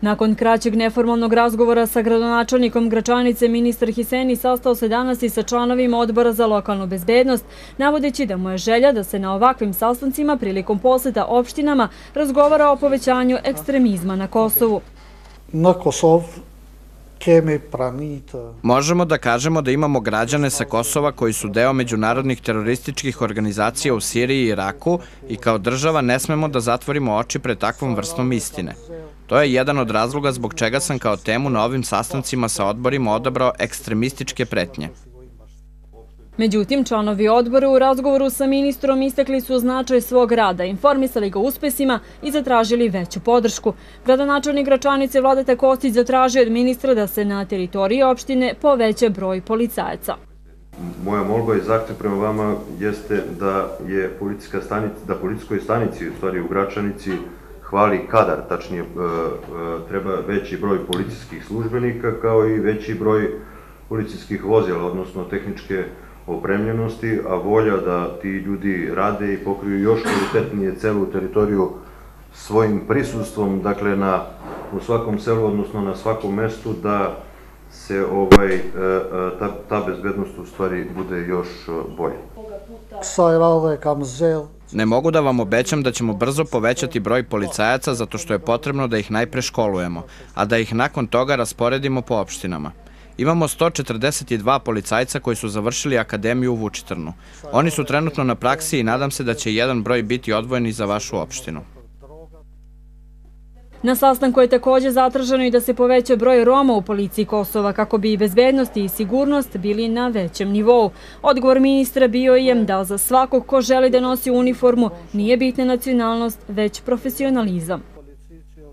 Nakon kraćeg neformalnog razgovora sa gradonačelnikom Gračanice, ministar Hiseni sastao se danas i sa članovima odbora za lokalnu bezbednost, navodeći da mu je želja da se na ovakvim sastancima prilikom poseta opštinama razgovara o povećanju ekstremizma na Kosovu. Kemi pranitë Možemo da kažemo da imamo građane sa Kosova koji su deo međunarodnih terorističkih organizacija u Siriji i Iraku i kao država ne smemo da zatvorimo oči pred takvom vrstom istine. To je jedan od razloga zbog čega sam kao temu na ovim sastancima sa odborima odabrao ekstremističke pretnje. Međutim, članovi odbora u razgovoru sa ministrom istekli su značaj svog rada, informisali ga uspesima i zatražili veću podršku. Gradonačelnik Gračanice Vladeta Kostić zatražio od ministra da se na teritoriji opštine poveća broj policajaca. Moja molba i zahtev prema vama jeste da je policijska stanica, da policijskoj stanici, u stvari u Gračanici, hvali kadar, tačnije e, e, treba veći broj policijskih službenika kao i veći broj policijskih vozila, odnosno tehničke opremljenosti, a volja da ti ljudi rade i pokriju još kvalitetnije celu teritoriju svojim prisustvom, dakle na, u svakom selu, odnosno na svakom mestu, da se ovaj, e, ta, ta bezbednost u stvari bude još bolja. Ne mogu da vam obećam da ćemo brzo povećati broj policajaca zato što je potrebno da ih najpre školujemo, a da ih nakon toga rasporedimo po opštinama. Imamo 142 policajca koji su završili akademiju u Vučitrnu. Oni su trenutno na praksi i nadam se da će jedan broj biti odvojen i za vašu opštinu. Na sastanku je takođe zatraženo i da se poveća broj Roma u policiji Kosova kako bi i bezbednost i sigurnost bili na većem nivou. Odgovor ministra bio je da za svakog ko želi da nosi uniformu nije bitna nacionalnost, već profesionalizam.